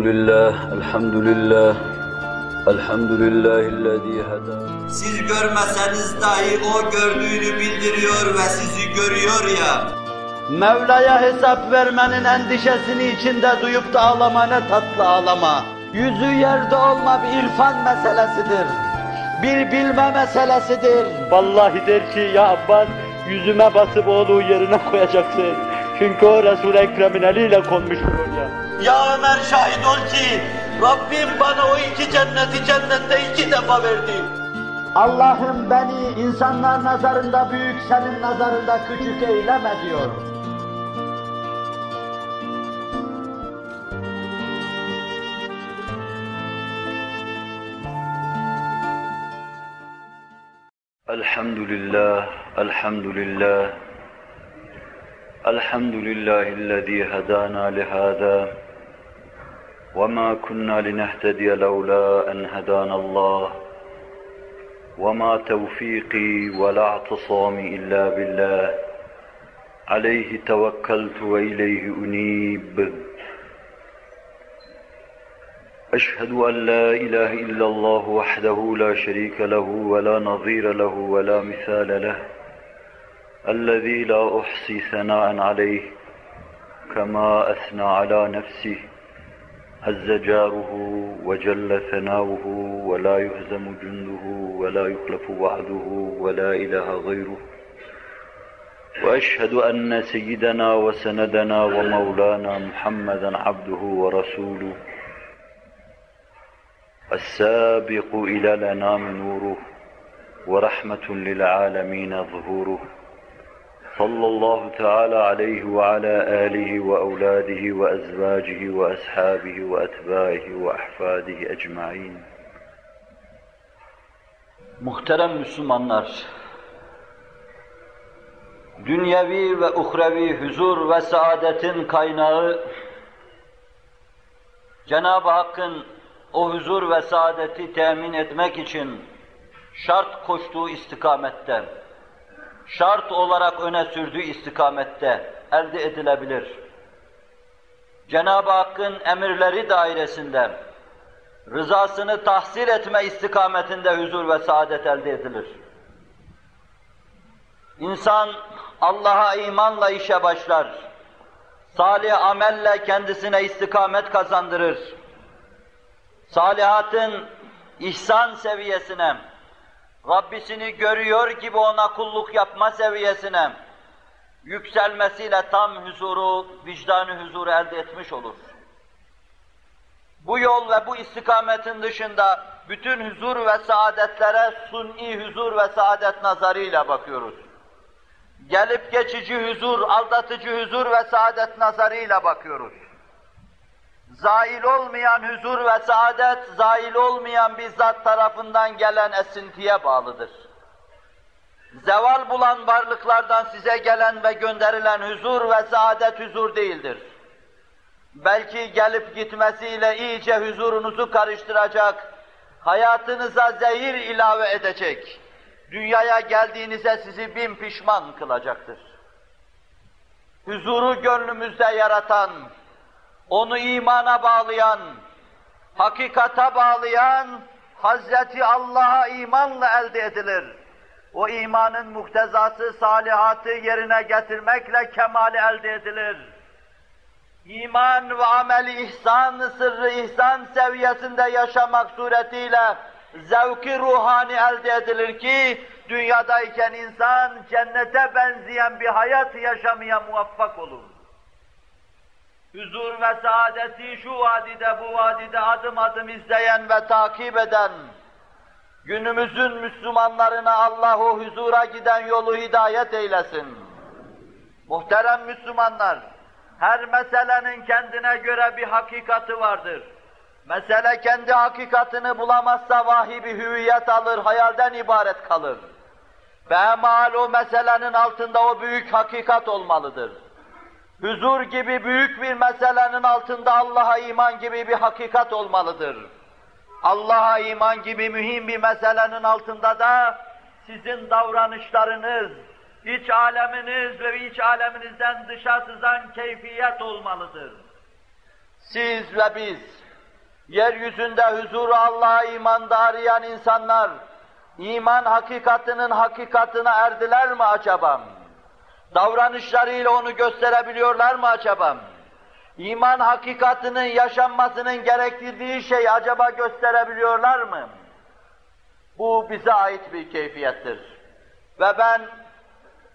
Elhamdülillah, elhamdülillah, elhamdülillahillezî hedâ. Siz görmeseniz dahi o gördüğünü bildiriyor ve sizi görüyor ya. Mevla'ya hesap vermenin endişesini içinde duyup da ağlama ne tatlı ağlama. Yüzü yerde olma bir irfan meselesidir. Bir bilme meselesidir. Vallahi der ki ya Abbas yüzüme basıp oğlu yerine koyacaksın. Çünkü o Resul-i Ekrem'in eliyle konmuştur oraya. Ya Ömer şahit ol ki Rabbim bana o iki cenneti cennette iki defa verdi. Allah'ım beni insanlar nazarında büyük, senin nazarında küçük eyleme diyor. Elhamdülillah, elhamdülillah, الحمد لله الذي هدانا لهذا وما كنا لنهتدي لولا أن هدانا الله وما توفيقي ولا اعتصامي إلا بالله عليه توكلت وإليه أنيب أشهد أن لا إله إلا الله وحده لا شريك له ولا نظير له ولا مثال له الذي لا أحصي ثناء عليه كما أثنى على نفسه. عز جاره وجل ثناؤه ولا يهزم جنده ولا يخلف وعده ولا إله غيره. وأشهد أن سيدنا وسندنا ومولانا محمدا عبده ورسوله. السابق إلى الأنام نوره ورحمة للعالمين ظهوره. صلى الله تعالى عليه وعلى آله وأولاده وأزواجه وأصحابه وأتباعه وأحفاده أجمعين Muhterem Müslümanlar, dünyevi ve uhrevi huzur ve saadetin kaynağı, Cenab-ı Hakk'ın o huzur ve saadeti temin etmek için şart koştuğu istikamette, şart olarak öne sürdüğü istikamette elde edilebilir. Cenab-ı Hakk'ın emirleri dairesinde, rızasını tahsil etme istikametinde huzur ve saadet elde edilir. İnsan Allah'a imanla işe başlar. Salih amelle kendisine istikamet kazandırır. Salihatın ihsan seviyesine, Rabbisini görüyor gibi ona kulluk yapma seviyesine yükselmesiyle tam huzuru, vicdanı huzuru elde etmiş olur. Bu yol ve bu istikametin dışında bütün huzur ve saadetlere suni huzur ve saadet nazarıyla bakıyoruz. Gelip geçici huzur, aldatıcı huzur ve saadet nazarıyla bakıyoruz. Zail olmayan huzur ve saadet, zail olmayan bir zat tarafından gelen esintiye bağlıdır. Zeval bulan varlıklardan size gelen ve gönderilen huzur ve saadet huzur değildir. Belki gelip gitmesiyle iyice huzurunuzu karıştıracak, hayatınıza zehir ilave edecek, dünyaya geldiğinize sizi bin pişman kılacaktır. Huzuru gönlümüzde yaratan, onu imana bağlayan, hakikata bağlayan, Hazreti Allah'a imanla elde edilir. O imanın muhtezası, salihatı yerine getirmekle kemali elde edilir. İman ve ameli ihsan, sırrı ihsan seviyesinde yaşamak suretiyle zevki ruhani elde edilir ki, dünyadayken insan cennete benzeyen bir hayat yaşamaya muvaffak olur. Huzur ve saadeti şu vadide bu vadide adım adım izleyen ve takip eden, günümüzün Müslümanlarına Allahu huzura giden yolu hidayet eylesin. Muhterem Müslümanlar, her meselenin kendine göre bir hakikati vardır. Mesele kendi hakikatini bulamazsa vahiy bir hüviyet alır, hayalden ibaret kalır. Bemal o meselenin altında o büyük hakikat olmalıdır. Huzur gibi büyük bir meselenin altında Allah'a iman gibi bir hakikat olmalıdır. Allah'a iman gibi mühim bir meselenin altında da sizin davranışlarınız, iç aleminiz ve iç aleminizden dışa sızan keyfiyet olmalıdır. Siz ve biz yeryüzünde huzuru Allah'a imanda arayan insanlar, iman hakikatinin hakikatine erdiler mi acaba? Davranışlarıyla onu gösterebiliyorlar mı acaba? İman hakikatinin yaşanmasının gerektirdiği şey acaba gösterebiliyorlar mı? Bu bize ait bir keyfiyettir. Ve ben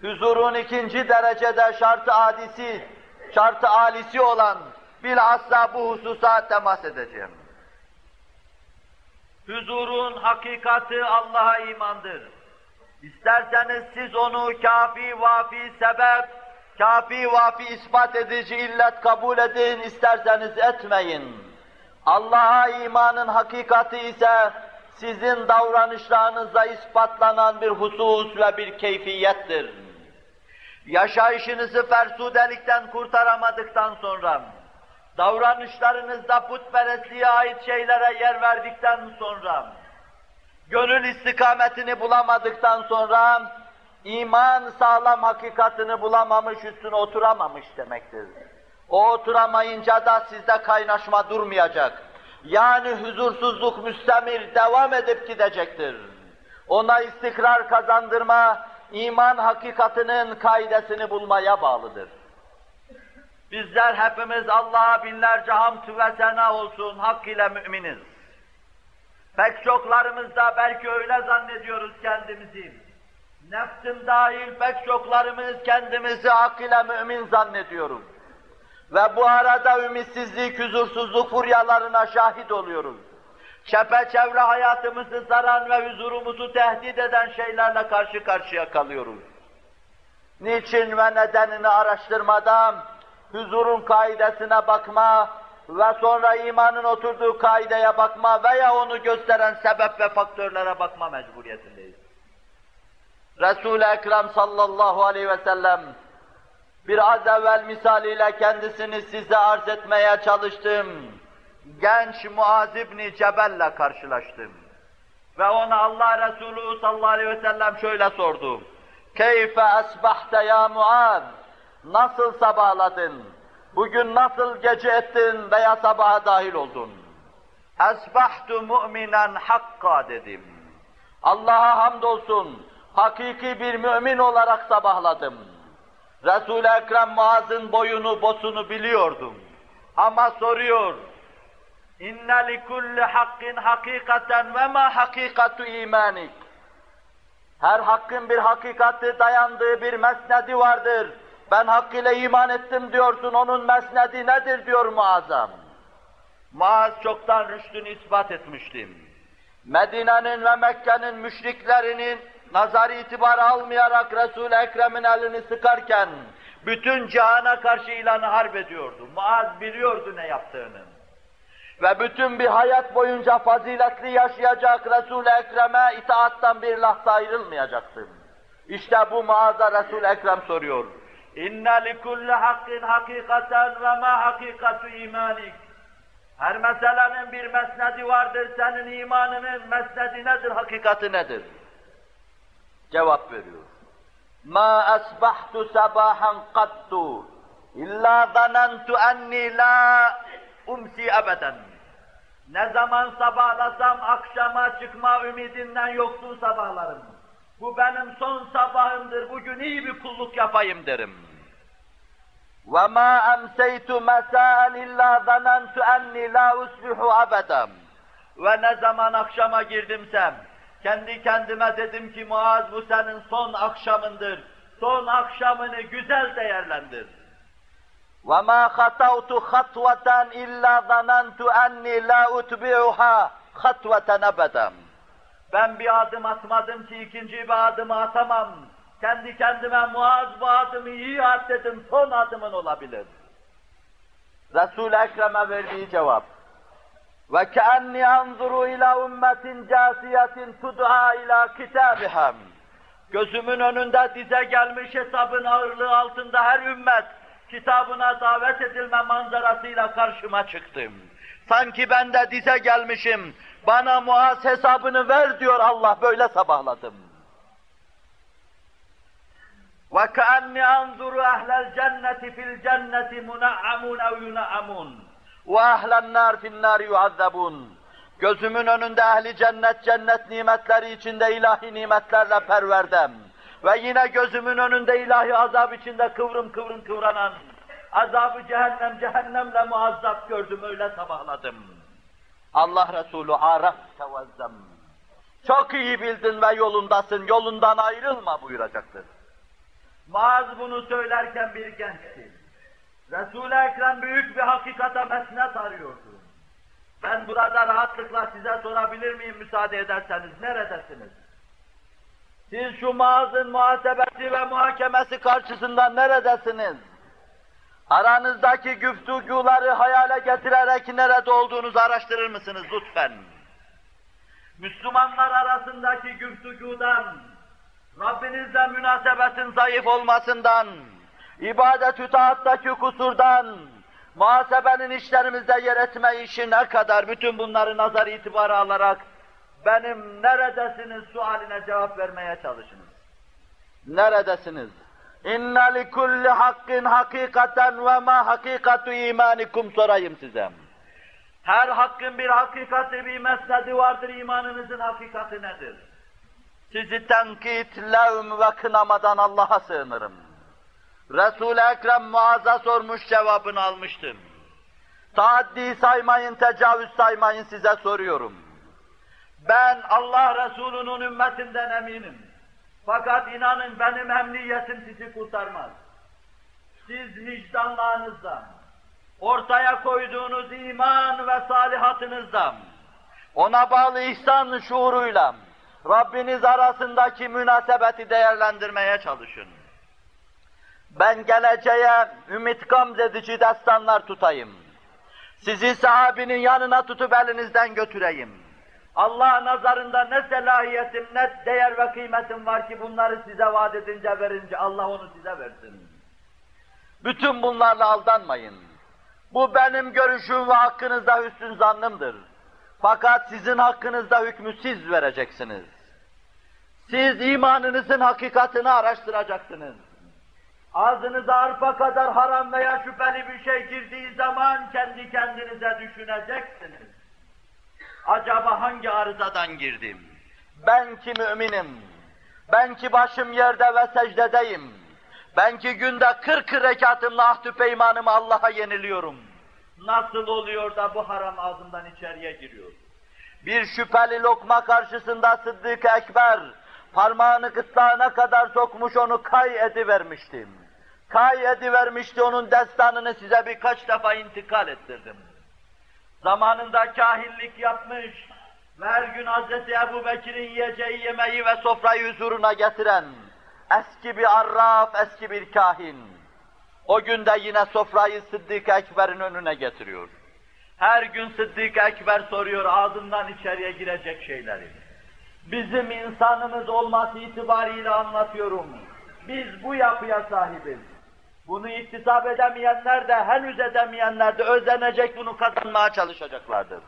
huzurun ikinci derecede şartı adisi, şartı alisi olan bilhassa bu hususa temas edeceğim. Huzurun hakikati Allah'a imandır. İsterseniz siz onu kafi vafi sebep, kafi vafi ispat edici illet kabul edin, isterseniz etmeyin. Allah'a imanın hakikati ise sizin davranışlarınızda ispatlanan bir husus ve bir keyfiyettir. Yaşayışınızı fersudelikten kurtaramadıktan sonra, davranışlarınızda putperestliğe ait şeylere yer verdikten sonra, gönül istikametini bulamadıktan sonra, iman sağlam hakikatini bulamamış, üstüne oturamamış demektir. O oturamayınca da sizde kaynaşma durmayacak. Yani huzursuzluk müstemir devam edip gidecektir. Ona istikrar kazandırma, iman hakikatinin kaidesini bulmaya bağlıdır. Bizler hepimiz Allah'a binlerce hamd ve sena olsun, hak ile müminiz. Pek çoklarımız da belki öyle zannediyoruz kendimizi. Nefsim dahil pek çoklarımız kendimizi hak ile mümin zannediyoruz. Ve bu arada ümitsizlik, huzursuzluk furyalarına şahit oluyoruz. Çepeçevre hayatımızı saran ve huzurumuzu tehdit eden şeylerle karşı karşıya kalıyoruz. Niçin ve nedenini araştırmadan, huzurun kaidesine bakma ve sonra imanın oturduğu kaideye bakma veya onu gösteren sebep ve faktörlere bakma mecburiyetindeyiz. Resul-i Ekrem sallallahu aleyhi ve sellem biraz evvel misaliyle kendisini size arz etmeye çalıştım. Genç Muaz İbni Cebel'le karşılaştım. Ve ona Allah Resulü sallallahu aleyhi ve sellem şöyle sordu. Keyfe esbahte ya Muaz? Nasıl sabahladın? Bugün nasıl gece ettin veya sabaha dahil oldun? Esbahtu mu'minen hakka dedim. Allah'a hamdolsun, hakiki bir mümin olarak sabahladım. Resul-i Ekrem Muaz'ın boyunu, bosunu biliyordum. Ama soruyor, kulli hakkin hakikaten ve ma hakikatu imanik. Her hakkın bir hakikati dayandığı bir mesnedi vardır. Ben hakkıyla iman ettim diyorsun, onun mesnedi nedir diyor Muazzam. Muaz çoktan rüştünü ispat etmiştim. Medine'nin ve Mekke'nin müşriklerinin nazar itibarı almayarak Resul-i Ekrem'in elini sıkarken bütün cihana karşı ilanı harp ediyordu. Muaz biliyordu ne yaptığını. Ve bütün bir hayat boyunca faziletli yaşayacak Resul-i Ekrem'e itaattan bir lahza ayrılmayacaktı. İşte bu Muaz'a Resul-i Ekrem soruyor. İnne li kulli hakkin hakikaten ve ma hakikatu imanik. Her meselenin bir mesnedi vardır, senin imanının mesnedi nedir, hakikati nedir? Cevap veriyor. Ma asbahtu sabahan qattu illa zanantu enni la umsi ebeden. Ne zaman sabahlasam akşama çıkma ümidinden yoksun sabahlarım. Bu benim son sabahımdır, bugün iyi bir kulluk yapayım derim. وَمَا أَمْسَيْتُ مَسَاءً إِلَّا ظَنَنْتُ أَنِّي لَا أُصْبِحُ أَبَدًا Ve ne zaman akşama girdimsem, kendi kendime dedim ki Muaz bu senin son akşamındır. Son akşamını güzel değerlendir. وَمَا خَطَوْتُ خَطْوَةً إِلَّا ظَنَنْتُ أَنِّي لَا أُتْبِعُهَا خَطْوَةً أَبَدًا ben bir adım atmadım ki ikinci bir adımı atamam. Kendi kendime Muaz bu adımı iyi at dedim, son adımın olabilir. Resul-i Ekrem'e verdiği cevap. Ve keanni anzuru ila ummetin casiyetin tud'a ila kitabihem. Gözümün önünde dize gelmiş hesabın ağırlığı altında her ümmet kitabına davet edilme manzarasıyla karşıma çıktım. Sanki ben de dize gelmişim, bana Muaz hesabını ver diyor Allah böyle sabahladım. Ve keenni anzuru ehlel cenneti fil cenneti muna'amun ev yuna'amun ve ehlen nar fin. Gözümün önünde ehli cennet cennet nimetleri içinde ilahi nimetlerle perverdem. Ve yine gözümün önünde ilahi azap içinde kıvrım kıvrım kıvranan azabı cehennem cehennemle muazzap gördüm öyle sabahladım. Allah Resulü araf tevezzem. Çok iyi bildin ve yolundasın, yolundan ayrılma buyuracaktır. Muaz bunu söylerken bir gençti. Resul-i Ekrem büyük bir hakikata mesnet arıyordu. Ben burada rahatlıkla size sorabilir miyim müsaade ederseniz, neredesiniz? Siz şu Muaz'ın muhasebesi ve muhakemesi karşısında neredesiniz? Aranızdaki güftüguları hayale getirerek nerede olduğunuzu araştırır mısınız lütfen? Müslümanlar arasındaki güftügudan, Rabbinizle münasebetin zayıf olmasından, ibadet-ü taattaki kusurdan, muhasebenin işlerimizde yer etme işi ne kadar bütün bunları nazar itibara alarak benim neredesiniz sualine cevap vermeye çalışınız. Neredesiniz? İnne li kulli hakkin hakikaten ve ma hakikatu imanikum sorayım size. Her hakkın bir hakikati, bir mesnedi vardır, imanınızın hakikati nedir? Sizi tenkit, levm ve kınamadan Allah'a sığınırım. Resul-i Ekrem Muaz'a sormuş cevabını almıştım. Taaddi saymayın, tecavüz saymayın size soruyorum. Ben Allah Resulü'nün ümmetinden eminim. Fakat inanın benim emniyetim sizi kurtarmaz. Siz vicdanlarınızdan, ortaya koyduğunuz iman ve salihatınızdan, ona bağlı ihsan şuuruyla, Rabbiniz arasındaki münasebeti değerlendirmeye çalışın. Ben geleceğe ümit gamzedici destanlar tutayım. Sizi sahabinin yanına tutup elinizden götüreyim. Allah nazarında ne selahiyetim, ne değer ve kıymetim var ki bunları size vaat edince verince Allah onu size versin. Bütün bunlarla aldanmayın. Bu benim görüşüm ve hakkınızda hüsnün zannımdır. Fakat sizin hakkınızda hükmü siz vereceksiniz. Siz imanınızın hakikatini araştıracaksınız. Ağzınıza arpa kadar haram veya şüpheli bir şey girdiği zaman kendi kendinize düşüneceksiniz. Acaba hangi arızadan girdim? Ben ki müminim. Ben ki başım yerde ve secdedeyim. Ben ki günde kırk rekatımla ahdü peymanımı Allah'a yeniliyorum. Nasıl oluyor da bu haram ağzımdan içeriye giriyor? Bir şüpheli lokma karşısında Sıddık Ekber, parmağını gırtlağına kadar sokmuş onu kay edivermiştim. Kay edivermişti onun destanını size birkaç defa intikal ettirdim. Zamanında kahillik yapmış ve her gün Hazreti Ebu Bekir'in yiyeceği yemeği ve sofrayı huzuruna getiren eski bir arraf, eski bir kahin. O günde yine sofrayı Sıddık Ekber'in önüne getiriyor. Her gün Sıddık Ekber soruyor ağzından içeriye girecek şeyleri. Bizim insanımız olması itibariyle anlatıyorum. Biz bu yapıya sahibiz. Bunu iktisap edemeyenler de, henüz edemeyenler de özenecek, bunu kazanmaya çalışacaklardır.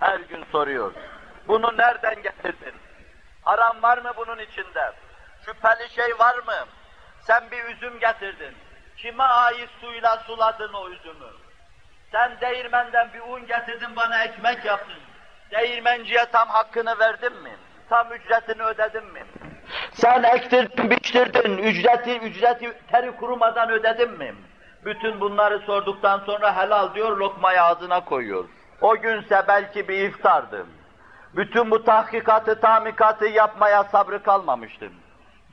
Her gün soruyor. Bunu nereden getirdin? Haram var mı bunun içinde? Şüpheli şey var mı? Sen bir üzüm getirdin. Kime ait suyla suladın o üzümü? Sen değirmenden bir un getirdin, bana ekmek yaptın. Değirmenciye tam hakkını verdin mi? Tam ücretini ödedin mi? Sen ektirdin, biçtirdin, ücreti, ücreti teri kurumadan ödedin mi? Bütün bunları sorduktan sonra helal diyor, lokmayı ağzına koyuyor. O günse belki bir iftardı. Bütün bu tahkikatı, tamikatı yapmaya sabrı kalmamıştım.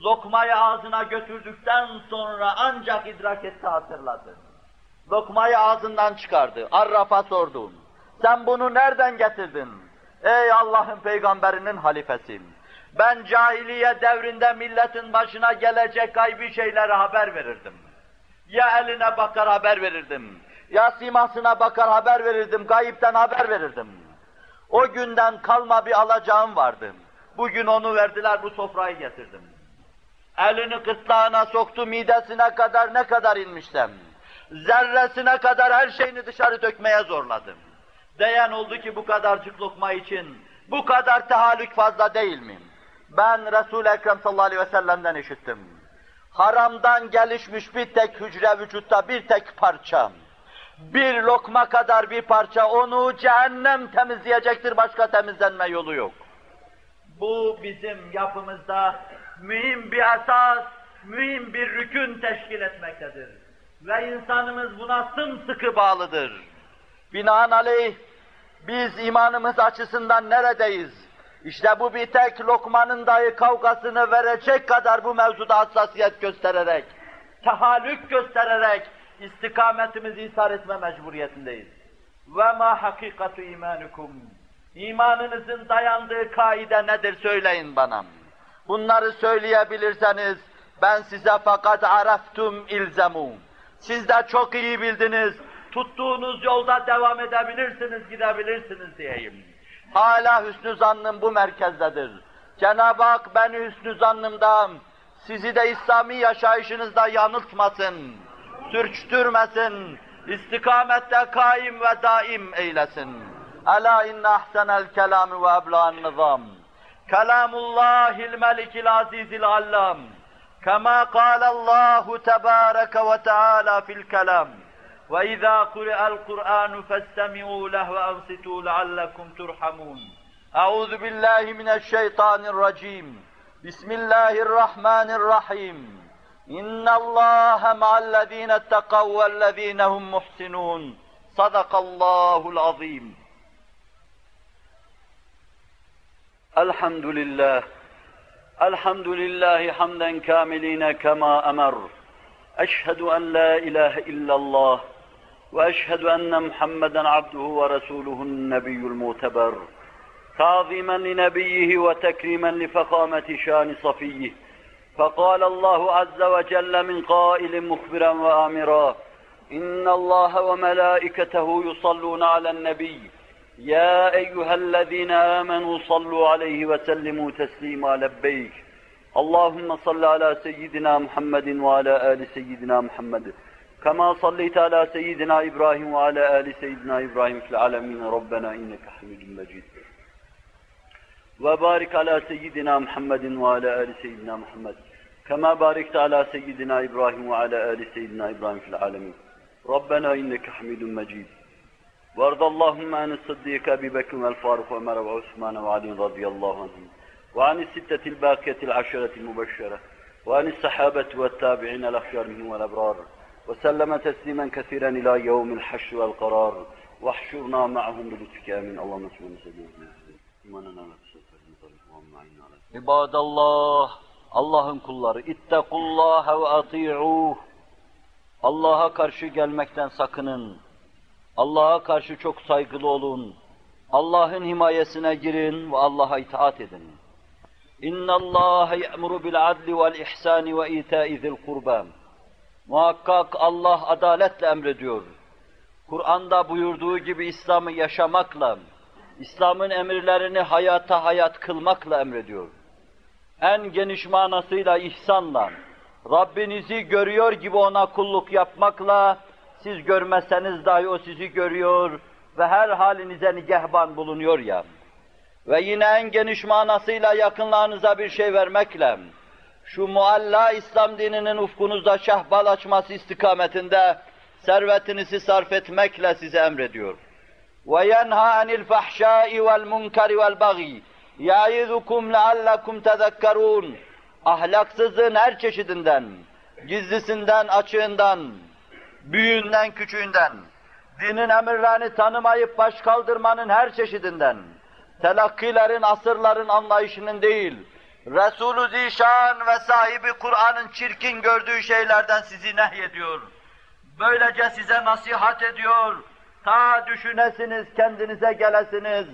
Lokmayı ağzına götürdükten sonra ancak idrak etti, hatırladı. Lokmayı ağzından çıkardı, Arraf'a sordum. Sen bunu nereden getirdin? Ey Allah'ın peygamberinin halifesi! Ben cahiliye devrinde milletin başına gelecek gaybi şeylere haber verirdim. Ya eline bakar haber verirdim, ya simasına bakar haber verirdim, gayipten haber verirdim. O günden kalma bir alacağım vardı. Bugün onu verdiler, bu sofrayı getirdim. Elini gırtlağına soktu, midesine kadar ne kadar inmişsem, zerresine kadar her şeyini dışarı dökmeye zorladım. Değen oldu ki bu kadarcık lokma için, bu kadar tehallük fazla değil mi? Ben Resul-i Ekrem sallallahu aleyhi ve sellem'den işittim. Haramdan gelişmiş bir tek hücre vücutta bir tek parça, Bir lokma kadar bir parça onu cehennem temizleyecektir, başka temizlenme yolu yok. Bu bizim yapımızda mühim bir esas, mühim bir rükün teşkil etmektedir. Ve insanımız buna sımsıkı bağlıdır. Binaenaleyh biz imanımız açısından neredeyiz? İşte bu bir tek lokmanın dahi kavgasını verecek kadar bu mevzuda hassasiyet göstererek, tahallük göstererek istikametimizi ishar etme mecburiyetindeyiz. Ve ma hakikatu imanukum. İmanınızın dayandığı kaide nedir söyleyin bana. Bunları söyleyebilirseniz ben size fakat araftum ilzemu. Siz de çok iyi bildiniz. Tuttuğunuz yolda devam edebilirsiniz, gidebilirsiniz diyeyim. Hala hüsnü zannım bu merkezdedir. Cenab-ı Hak beni hüsnü zannımda, sizi de İslami yaşayışınızda yanıltmasın, sürçtürmesin, istikamette kaim ve daim eylesin. Ela inne ahsenel kelami ve ebla'n nizam. Kelamullahil melikil azizil allam. Kema kâlellâhu tebâreke ve teâlâ fil kelam. وإذا قرئ القرآن فاستمعوا له وأنصتوا لعلكم ترحمون. أعوذ بالله من الشيطان الرجيم. بسم الله الرحمن الرحيم. إن الله مع الذين اتقوا والذين هم محسنون. صدق الله العظيم. الحمد لله الحمد لله حمدا كاملين كما أمر. أشهد أن لا إله إلا الله. وأشهد أن محمدا عبده ورسوله النبي المعتبر تعظيما لنبيه وتكريما لفخامة شان صفيه. فقال الله عز وجل من قائل مخبرا وآمرا إن الله وملائكته يصلون على النبي. يا أيها الذين آمنوا صلوا عليه وسلموا تسليما لبيك. اللهم صل على سيدنا محمد وعلى آل سيدنا محمد. كما صليت على سيدنا إبراهيم وعلى آل سيدنا إبراهيم في العالمين. ربنا إنك حميد مجيد. وبارك على سيدنا محمد وعلى آل سيدنا محمد كما باركت على سيدنا إبراهيم وعلى آل سيدنا إبراهيم في العالمين. ربنا إنك حميد مجيد. وارض اللهم عن الصديق أبي بكر والفاروق وعمر وعثمان وعلي رضي الله عنهم وعن الستة الباقية العشرة المبشرة وعن الصحابة والتابعين الأخيار منهم والأبرار. وسلم تسليما كثيرا إلى يوم الحشر والقرار واحشرنا معهم بلطفك آمين اللهم صل وسلم إيماننا لا تسلط اللهم أعنا على İbadallah, Allah'ın kulları, ittakullaha ve ati'uh. Allah'a karşı gelmekten sakının. Allah'a karşı çok saygılı olun. Allah'ın himayesine girin ve Allah'a itaat edin. İnna Allah ya'muru bil adli vel ihsani ve ita'i zil kurba. Muhakkak Allah adaletle emrediyor. Kur'an'da buyurduğu gibi İslam'ı yaşamakla, İslam'ın emirlerini hayata hayat kılmakla emrediyor. En geniş manasıyla ihsanla, Rabbinizi görüyor gibi ona kulluk yapmakla, siz görmeseniz dahi o sizi görüyor ve her halinize nigehban bulunuyor ya. Ve yine en geniş manasıyla yakınlarınıza bir şey vermekle, şu mualla İslam dininin ufkunuzda şahbal açması istikametinde servetinizi sarf etmekle size emrediyor. وَيَنْهَا عَنِ الْفَحْشَاءِ وَالْمُنْكَرِ وَالْبَغِيِ يَعِذُكُمْ لَعَلَّكُمْ تَذَكَّرُونَ Ahlaksızlığın her çeşidinden, gizlisinden, açığından, büyüğünden, küçüğünden, dinin emirlerini tanımayıp baş kaldırmanın her çeşidinden, telakkilerin, asırların anlayışının değil, Resulü Zişan ve sahibi Kur'an'ın çirkin gördüğü şeylerden sizi nehyediyor. Böylece size nasihat ediyor. Ta düşünesiniz, kendinize gelesiniz.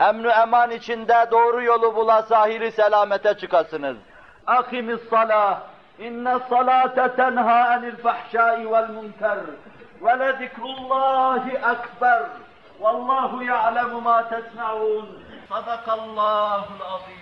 Emnu eman içinde doğru yolu bula sahili selamete çıkasınız. Akimis salah. İnne salate tenha anil fahşai vel münker. Ve le zikrullahi ekber. Vallahu ya'lemu ma tesna'un. Sadakallahul azim.